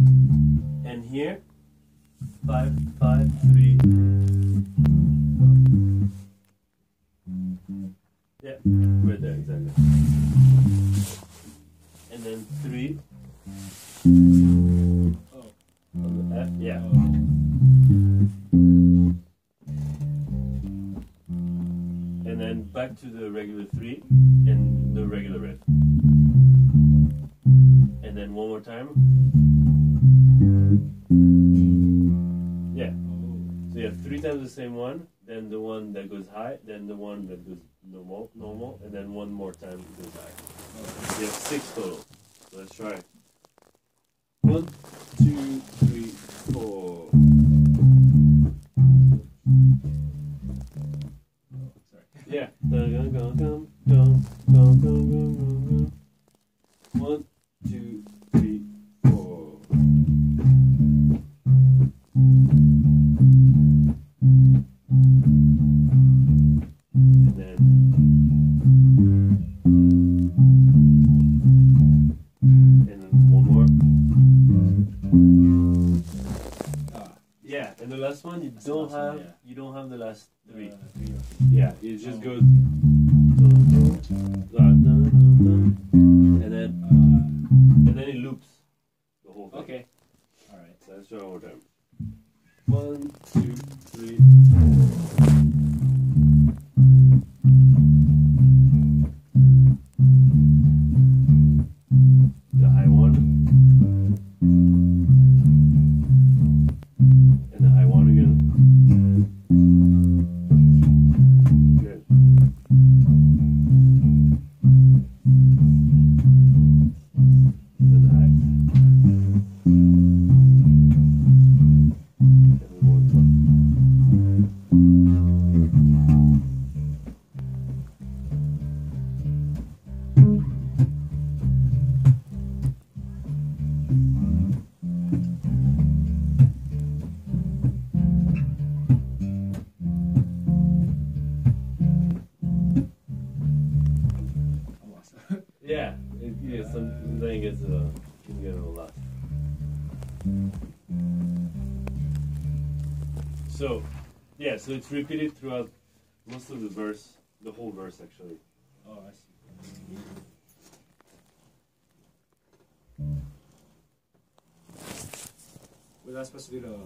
And here, five, five, three. Yeah, right there, exactly. And then three. Oh. On the F, yeah. And then back to the regular three and the regular red And then one more time. Three times the same one, then the one that goes high, then the one that goes normal, normal, and then one more time it goes high. You have six total. So let's try. One, two, three, four. Sorry. Yeah. And then. One more. Ah. Yeah, and the last one you That's don't one, have yeah. you don't have the last three. Uh, three. Yeah, it just Oh. goes and then Uh, and then it loops the whole thing. okay. All right. So let's try one more time. One, two, three, Yeah, it, yeah, some thing is uh, can get a lot. So, yeah, so it's repeated throughout most of the verse, the whole verse actually. oh, I see. Was I supposed to do the